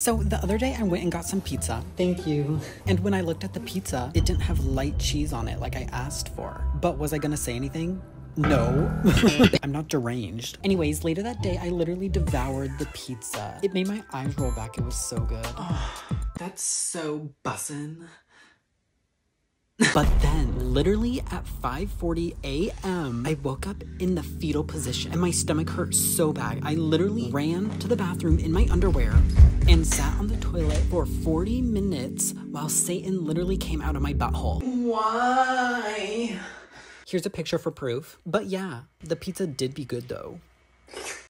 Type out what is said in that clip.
So the other day I went and got some pizza. Thank you. And when I looked at the pizza, it didn't have light cheese on it like I asked for. But was I gonna say anything? No. I'm not deranged. Anyways, later that day, I literally devoured the pizza. It made my eyes roll back. It was so good. That's so bussin'. But then, literally at 5:40 a.m., I woke up in the fetal position and my stomach hurt so bad. I literally ran to the bathroom in my underwear and sat on the toilet for 40 minutes while Satan literally came out of my butthole. Why? Here's a picture for proof. But yeah, the pizza did be good though.